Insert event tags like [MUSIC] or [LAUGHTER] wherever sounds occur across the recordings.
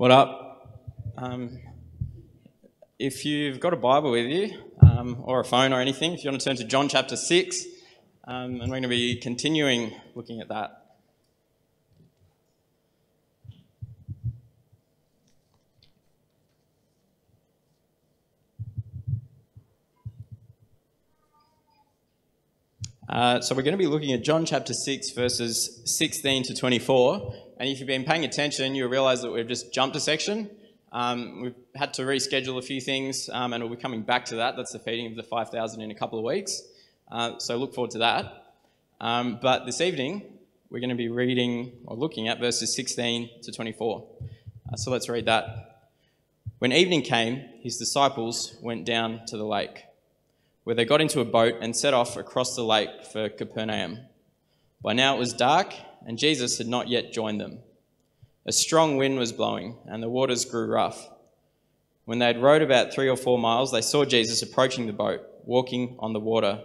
What up? Um, if you've got a Bible with you, um, or a phone or anything, if you want to turn to John chapter 6, um, and we're going to be continuing looking at that. Uh, so we're going to be looking at John chapter 6, verses 16 to 24. And if you've been paying attention, you'll realize that we've just jumped a section. Um, we've had to reschedule a few things, um, and we'll be coming back to that. That's the feeding of the 5,000 in a couple of weeks. Uh, so look forward to that. Um, but this evening, we're going to be reading or looking at verses 16 to 24. Uh, so let's read that. When evening came, his disciples went down to the lake where they got into a boat and set off across the lake for Capernaum. By now it was dark, and Jesus had not yet joined them. A strong wind was blowing, and the waters grew rough. When they had rowed about three or four miles, they saw Jesus approaching the boat, walking on the water,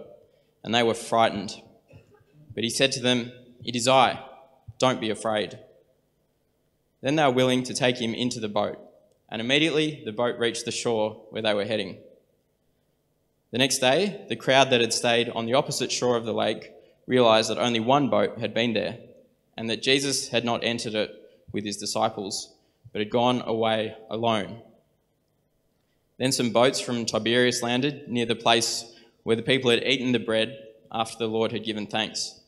and they were frightened. But he said to them, It is I, don't be afraid. Then they were willing to take him into the boat, and immediately the boat reached the shore where they were heading. The next day, the crowd that had stayed on the opposite shore of the lake realized that only one boat had been there, and that Jesus had not entered it with his disciples, but had gone away alone. Then some boats from Tiberias landed near the place where the people had eaten the bread after the Lord had given thanks.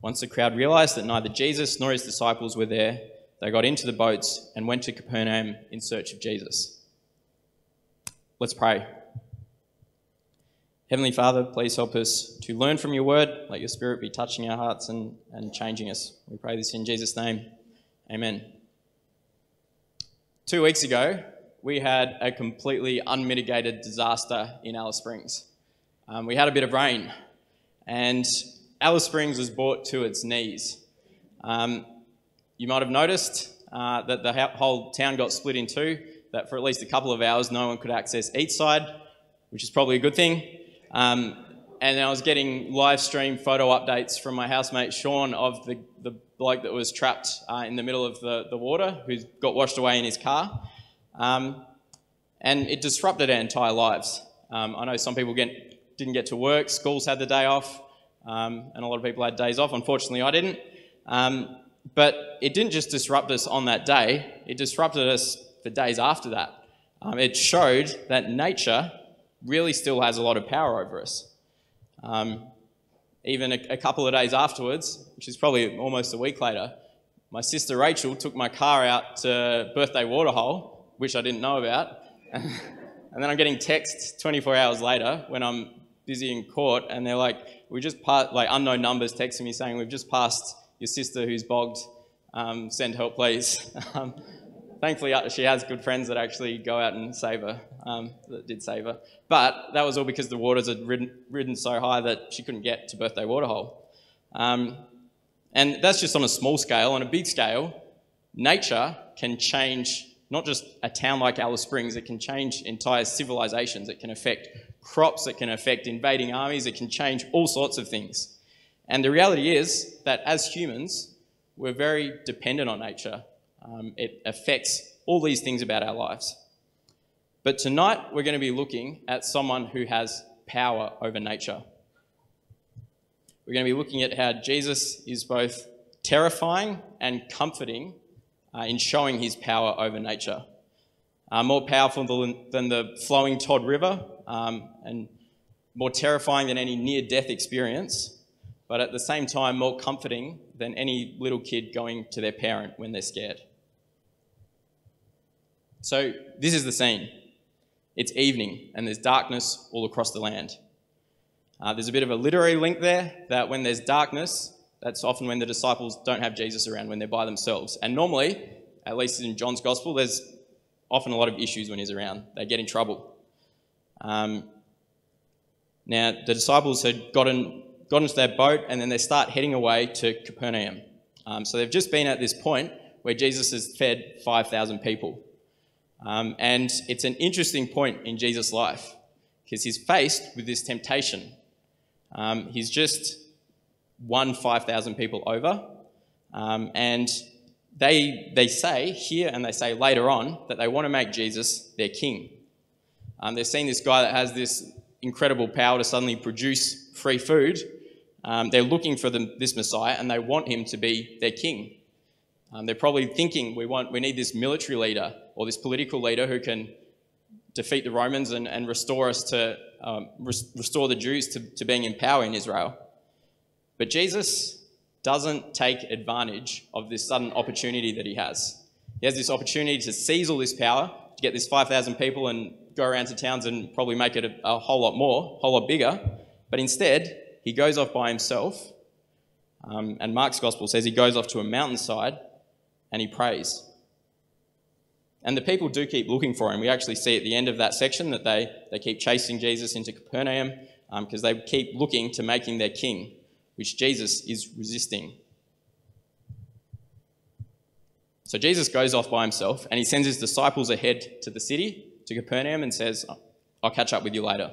Once the crowd realized that neither Jesus nor his disciples were there, they got into the boats and went to Capernaum in search of Jesus. Let's pray. Heavenly Father, please help us to learn from your word. Let your spirit be touching our hearts and, and changing us. We pray this in Jesus' name. Amen. Two weeks ago, we had a completely unmitigated disaster in Alice Springs. Um, we had a bit of rain, and Alice Springs was brought to its knees. Um, you might have noticed uh, that the whole town got split in two, that for at least a couple of hours, no one could access each side, which is probably a good thing. Um, and I was getting live stream photo updates from my housemate Sean of the, the bloke that was trapped uh, in the middle of the, the water, who got washed away in his car. Um, and it disrupted our entire lives. Um, I know some people get, didn't get to work, schools had the day off, um, and a lot of people had days off. Unfortunately, I didn't. Um, but it didn't just disrupt us on that day, it disrupted us for days after that. Um, it showed that nature really still has a lot of power over us. Um, even a, a, couple of days afterwards, which is probably almost a week later, my sister Rachel took my car out to Birthday Waterhole, which I didn't know about. [LAUGHS] and then I'm getting texts 24 hours later when I'm busy in court, and they're like, "We just passed," like unknown numbers texting me saying, "We've just passed your sister who's bogged. Um, send help, please." [LAUGHS] Thankfully, uh, she has good friends that actually go out and save her, um, that did save her. But that was all because the waters had ridden, ridden so high that she couldn't get to Birthday Waterhole. Um, and that's just on a small scale. On a big scale, nature can change not just a town like Alice Springs, it can change entire civilizations. It can affect crops, it can affect invading armies, it can change all sorts of things. And the reality is that as humans, we're very dependent on nature um, it affects all these things about our lives. But tonight we're going to be looking at someone who has power over nature. We're going to be looking at how Jesus is both terrifying and comforting uh, in showing his power over nature. Uh, more powerful than, than, the flowing Todd River um, and more terrifying than any near death experience, but at the same time, more comforting than any little kid going to their parent when they're scared. So, this is the scene. It's evening, and there's darkness all across the land. Uh, there's a bit of a literary link there that when there's darkness, that's often when the disciples don't have Jesus around, when they're by themselves. And normally, at least in John's gospel, there's often a lot of issues when he's around. They get in trouble. Um, now, the disciples had gotten, got into their boat and then they start heading away to Capernaum. Um, so they've just been at this point where Jesus has fed 5,000 people. Um, and it's an interesting point in Jesus' life because he's faced with this temptation. Um, he's just won 5,000 people over, um, and they, they say here and they say later on that they want to make Jesus their king. Um, they've seen this guy that has this incredible power to suddenly produce free food. Um, they're looking for them, this Messiah and they want him to be their king. Um, they're probably thinking we, want, we need this military leader or this political leader who can defeat the Romans and, and restore us to um, res- restore the Jews to, to being in power in Israel. But Jesus doesn't take advantage of this sudden opportunity that he has. He has this opportunity to seize all this power, to get this 5,000 people and go around to towns and probably make it a, a whole lot more, a whole lot bigger. But instead, he goes off by himself. Um, and Mark's gospel says he goes off to a mountainside and he prays. And the people do keep looking for him. We actually see at the end of that section that they, they keep chasing Jesus into Capernaum because um, they keep looking to make him their king, which Jesus is resisting. So Jesus goes off by himself and he sends his disciples ahead to the city, to Capernaum, and says, I'll catch up with you later.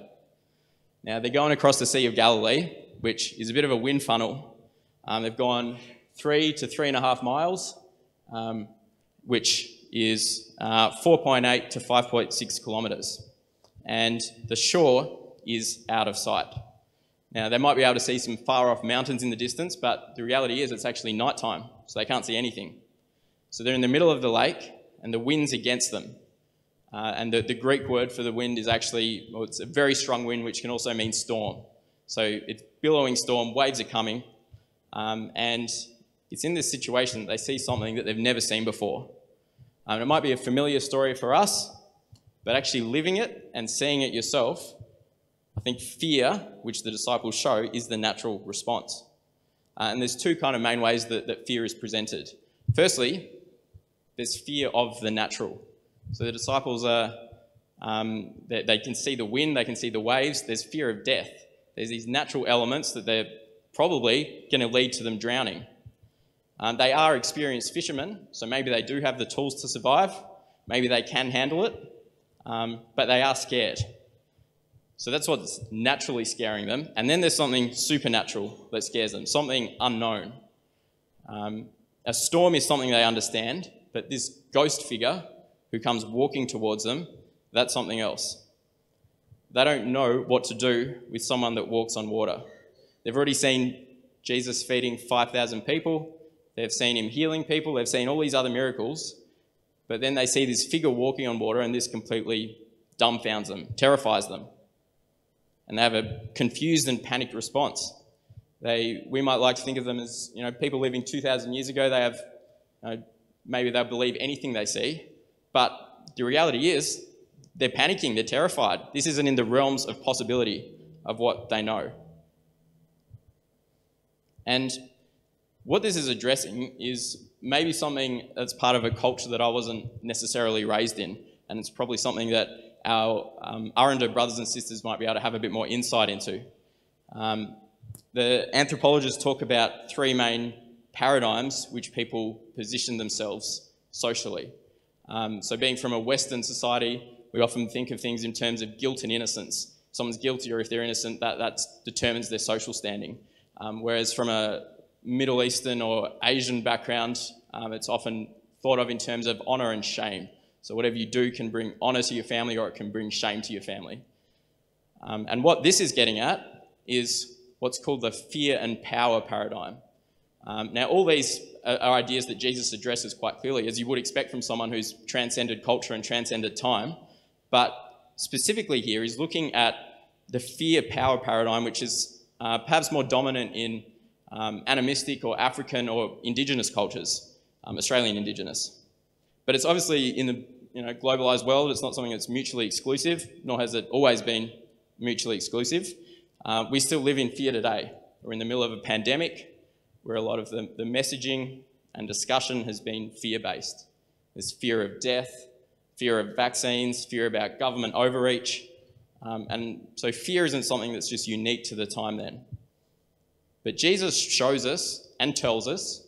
Now they're going across the Sea of Galilee, which is a bit of a wind funnel. Um, they've gone three to three and a half miles, um, which is uh, 4.8 to 5.6 kilometres, and the shore is out of sight. Now, they might be able to see some far off mountains in the distance, but the reality is it's actually nighttime, so they can't see anything. So they're in the middle of the lake, and the wind's against them. Uh, and the, the, Greek word for the wind is actually, well, it's a very strong wind, which can also mean storm. So it's billowing storm, waves are coming, um, and it's in this situation that they see something that they've never seen before. Um, it might be a familiar story for us, but actually living it and seeing it yourself, I think fear, which the disciples show, is the natural response. Uh, and there's two kind of main ways that, that fear is presented. Firstly, there's fear of the natural. So the disciples are, um, they, they can see the wind, they can see the waves. There's fear of death. There's these natural elements that they're probably going to lead to them drowning. Um, they are experienced fishermen, so maybe they do have the tools to survive. Maybe they can handle it, um, but they are scared. So that's what's naturally scaring them. And then there's something supernatural that scares them, something unknown. Um, a storm is something they understand, but this ghost figure who comes walking towards them, that's something else. They don't know what to do with someone that walks on water. They've already seen Jesus feeding 5,000 people. They've seen him healing people, they've seen all these other miracles, but then they see this figure walking on water, and this completely dumbfounds them, terrifies them. And they have a confused and panicked response. They, we might like to think of them as you know, people living 2,000 years ago. They have, you know, maybe they'll believe anything they see, but the reality is they're panicking, they're terrified. This isn't in the realms of possibility of what they know. And what this is addressing is maybe something that's part of a culture that I wasn't necessarily raised in, and it's probably something that our um, Aranda brothers and sisters might be able to have a bit more insight into. Um, the anthropologists talk about three main paradigms which people position themselves socially. Um, so, being from a Western society, we often think of things in terms of guilt and innocence. Someone's guilty, or if they're innocent, that, determines their social standing. Um, whereas from a Middle Eastern or Asian background, um, it's often thought of in terms of honour and shame. So whatever you do can bring honour to your family or it can bring shame to your family. Um, and what this is getting at is what's called the fear and power paradigm. Um, now, all these are, are ideas that Jesus addresses quite clearly, as you would expect from someone who's transcended culture and transcended time. But specifically here, he's looking at the fear power paradigm, which is uh, perhaps more dominant in um, animistic or African or Indigenous cultures, um, Australian Indigenous. But it's obviously in the you know, globalised world, it's not something that's mutually exclusive, nor has it always been mutually exclusive. Uh, we still live in fear today. We're in the middle of a pandemic where a lot of the, the messaging and discussion has been fear based. There's fear of death, fear of vaccines, fear about government overreach. Um, and so fear isn't something that's just unique to the time then. But Jesus shows us and tells us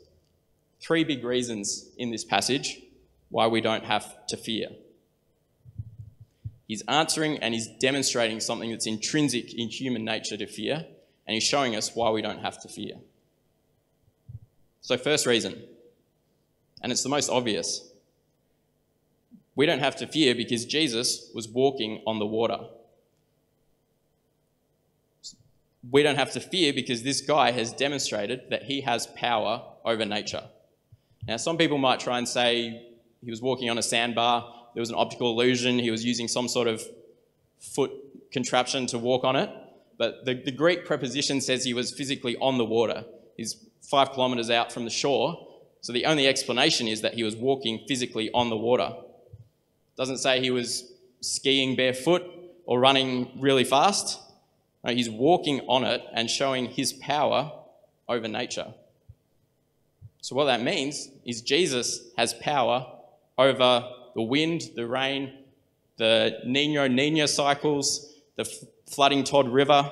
three big reasons in this passage why we don't have to fear. He's answering and he's demonstrating something that's intrinsic in human nature to fear, and he's showing us why we don't have to fear. So, first reason and it's the most obvious. We don't have to fear because Jesus was walking on the water. We don't have to fear because this guy has demonstrated that he has power over nature. Now, some people might try and say he was walking on a sandbar, there was an optical illusion, he was using some sort of foot contraption to walk on it. But the, the Greek preposition says he was physically on the water. He's five kilometers out from the shore. So the only explanation is that he was walking physically on the water. Doesn't say he was skiing barefoot or running really fast. No, he's walking on it and showing his power over nature. So, what that means is Jesus has power over the wind, the rain, the Nino Nina cycles, the flooding Todd River.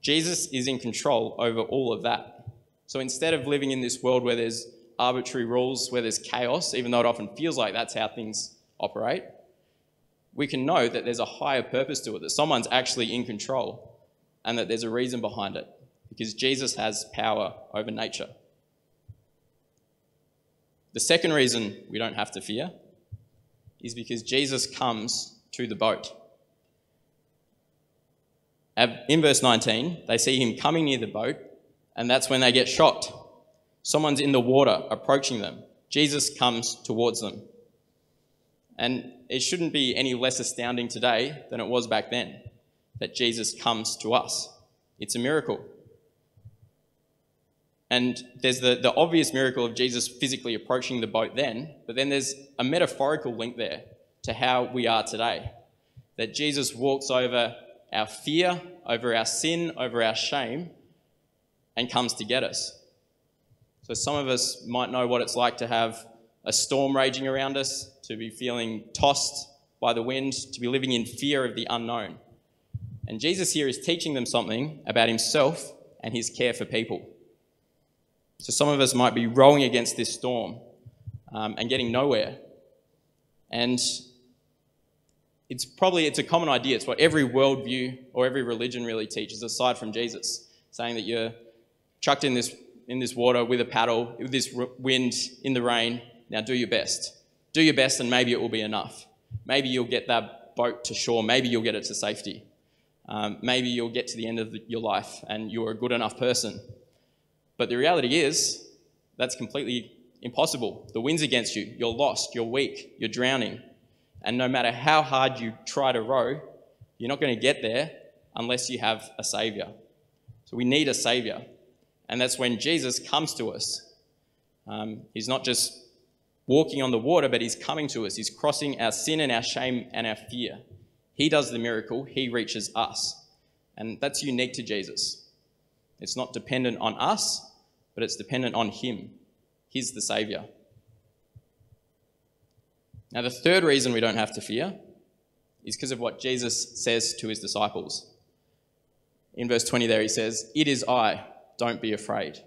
Jesus is in control over all of that. So instead of living in this world where there's arbitrary rules, where there's chaos, even though it often feels like that's how things operate, we can know that there's a higher purpose to it, that someone's actually in control, and that there's a reason behind it, because Jesus has power over nature. The second reason we don't have to fear is because Jesus comes to the boat. In verse 19, they see him coming near the boat, and that's when they get shocked. Someone's in the water approaching them. Jesus comes towards them. And it shouldn't be any less astounding today than it was back then that Jesus comes to us. It's a miracle. And there's the, the obvious miracle of Jesus physically approaching the boat then, but then there's a metaphorical link there to how we are today. That Jesus walks over our fear, over our sin, over our shame, and comes to get us. So some of us might know what it's like to have a storm raging around us, to be feeling tossed by the wind, to be living in fear of the unknown. And Jesus here is teaching them something about himself and his care for people. So some of us might be rowing against this storm um, and getting nowhere. And it's probably it's a common idea. It's what every worldview or every religion really teaches, aside from Jesus, saying that you're chucked in this in this water with a paddle, with this wind in the rain. Now do your best. Do your best, and maybe it will be enough. Maybe you'll get that boat to shore. Maybe you'll get it to safety. Um, maybe you'll get to the end of your life and you're a good enough person. But the reality is, that's completely impossible. The wind's against you. You're lost. You're weak. You're drowning. And no matter how hard you try to row, you're not going to get there unless you have a Savior. So we need a Savior. And that's when Jesus comes to us. Um, he's not just walking on the water, but He's coming to us. He's crossing our sin and our shame and our fear. He does the miracle, He reaches us. And that's unique to Jesus. It's not dependent on us, but it's dependent on Him. He's the Saviour. Now, the third reason we don't have to fear is because of what Jesus says to his disciples. In verse 20, there he says, It is I, don't be afraid.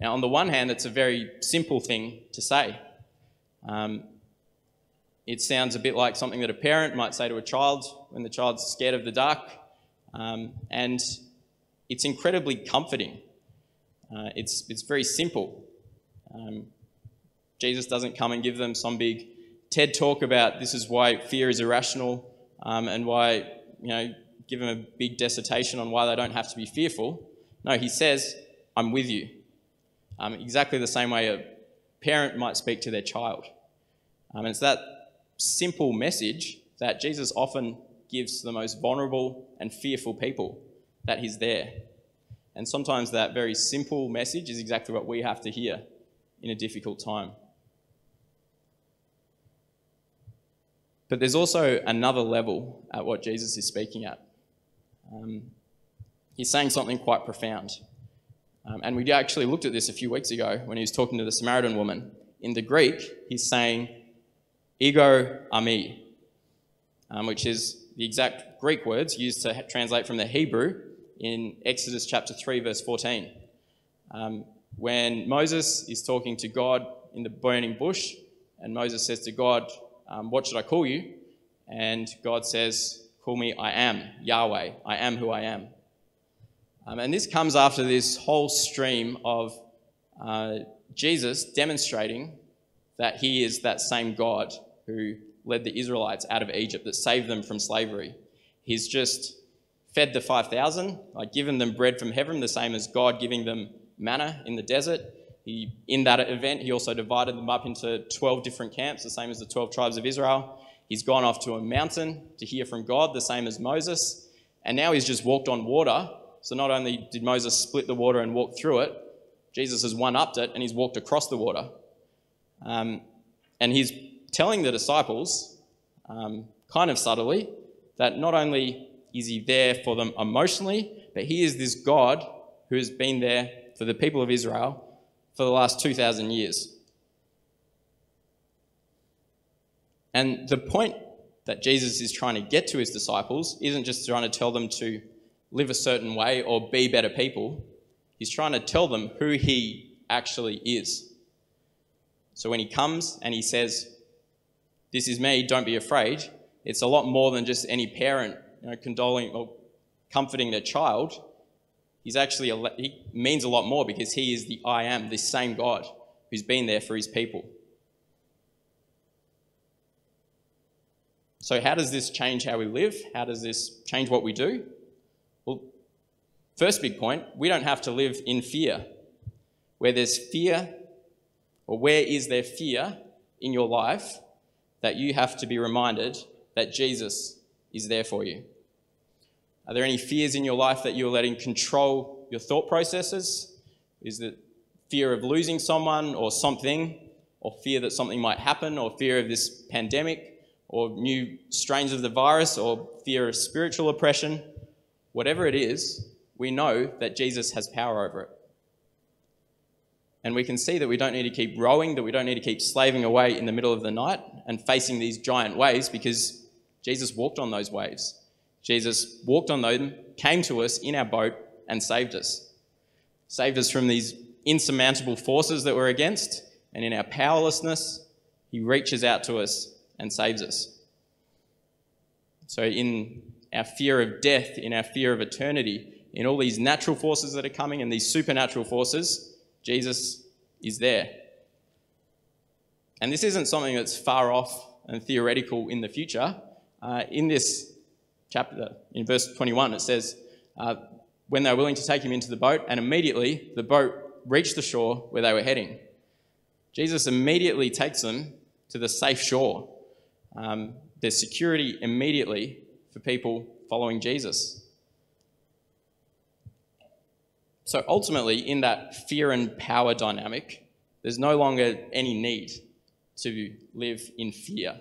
Now, on the one hand, it's a very simple thing to say. Um, it sounds a bit like something that a parent might say to a child when the child's scared of the dark. Um, and it's incredibly comforting. Uh, it's, it's very simple. Um, Jesus doesn't come and give them some big TED talk about this is why fear is irrational um, and why, you know, give them a big dissertation on why they don't have to be fearful. No, he says, I'm with you. Um, exactly the same way a parent might speak to their child. Um, and it's that simple message that Jesus often gives to the most vulnerable and fearful people that he's there. And sometimes that very simple message is exactly what we have to hear in a difficult time. But there's also another level at what Jesus is speaking at. Um, he's saying something quite profound. Um, and we actually looked at this a few weeks ago when he was talking to the Samaritan woman. In the Greek, he's saying, ego eimi, um, which is the exact Greek words used to translate from the Hebrew in Exodus chapter 3, verse 14. Um, when Moses is talking to God in the burning bush, and Moses says to God, um, What should I call you? And God says, Call me I am, Yahweh. I am who I am. Um, and this comes after this whole stream of uh, Jesus demonstrating that he is that same God who led the Israelites out of Egypt, that saved them from slavery. He's just fed the 5,000, like given them bread from heaven, the same as God giving them manna in the desert. He, in that event, he also divided them up into 12 different camps, the same as the 12 tribes of Israel. He's gone off to a mountain to hear from God, the same as Moses. And now he's just walked on water. So not only did Moses split the water and walk through it, Jesus has one upped it and he's walked across the water. Um, and he's telling the disciples, um, kind of subtly, that not only is he there for them emotionally, but he is this God who has been there for the people of Israel for the last 2,000 years. And the point that Jesus is trying to get to his disciples isn't just trying to tell them to live a certain way or be better people. He's trying to tell them who he actually is. So when he comes and he says, This is me, don't be afraid, it's a lot more than just any parent you know, condoling or comforting their child. He's actually, a, he means a lot more because he is the I am, the same God who's been there for his people. So, how does this change how we live? How does this change what we do? First big point we don't have to live in fear. Where there's fear, or where is there fear in your life that you have to be reminded that Jesus is there for you? Are there any fears in your life that you're letting control your thought processes? Is it fear of losing someone or something, or fear that something might happen, or fear of this pandemic? or new strains of the virus or fear of spiritual oppression, whatever it is, we know that Jesus has power over it. And we can see that we don't need to keep rowing, that we don't need to keep slaving away in the middle of the night and facing these giant waves because Jesus walked on those waves. Jesus walked on them, came to us in our boat, and saved us. Saved us from these insurmountable forces that we're against, and in our powerlessness, He reaches out to us and saves us. So, in our fear of death, in our fear of eternity, in all these natural forces that are coming and these supernatural forces, Jesus is there. And this isn't something that's far off and theoretical in the future. Uh, in this chapter, in verse 21, it says, uh, When they were willing to take him into the boat, and immediately the boat reached the shore where they were heading. Jesus immediately takes them to the safe shore um, there's security immediately for people following Jesus. So ultimately, in that fear and power dynamic, there's no longer any need to live in fear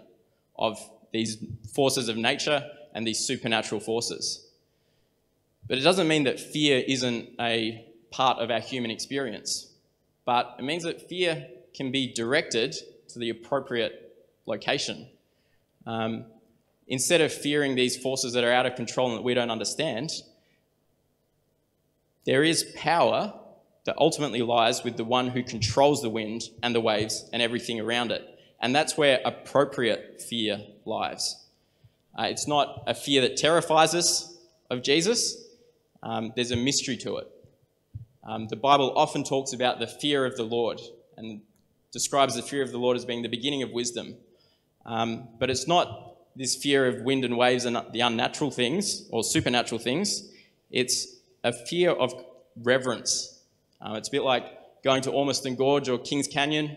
of these forces of nature and these supernatural forces. But it doesn't mean that fear isn't a part of our human experience, but it means that fear can be directed to the appropriate location. Um, instead of fearing these forces that are out of control and that we don't understand, there is power that ultimately lies with the one who controls the wind and the waves and everything around it. And that's where appropriate fear lies. Uh, it's not a fear that terrifies us of Jesus, um, there's a mystery to it. Um, the Bible often talks about the fear of the Lord and describes the fear of the Lord as being the beginning of wisdom. Um, but it's not this fear of wind and waves and the unnatural things or supernatural things. It's a fear of reverence. Um, it's a bit like going to Ormiston Gorge or Kings Canyon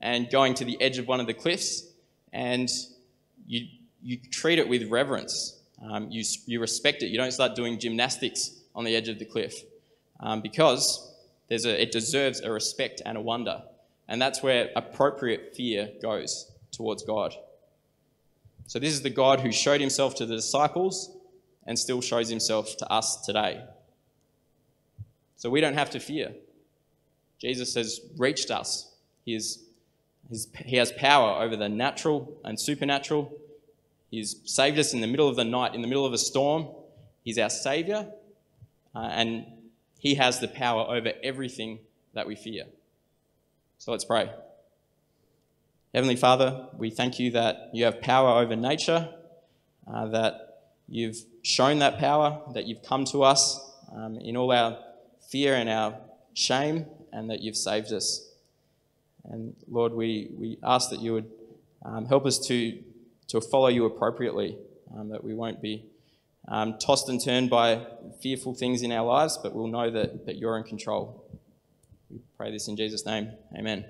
and going to the edge of one of the cliffs, and you, you treat it with reverence. Um, you, you respect it. You don't start doing gymnastics on the edge of the cliff um, because there's a, it deserves a respect and a wonder. And that's where appropriate fear goes towards God. So, this is the God who showed himself to the disciples and still shows himself to us today. So, we don't have to fear. Jesus has reached us. He, is, he has power over the natural and supernatural. He's saved us in the middle of the night, in the middle of a storm. He's our Savior, uh, and He has the power over everything that we fear. So let's pray. Heavenly Father, we thank you that you have power over nature, uh, that you've shown that power, that you've come to us um, in all our fear and our shame, and that you've saved us. And Lord, we, we ask that you would um, help us to, to follow you appropriately, um, that we won't be um, tossed and turned by fearful things in our lives, but we'll know that, that you're in control. We pray this in Jesus' name. Amen.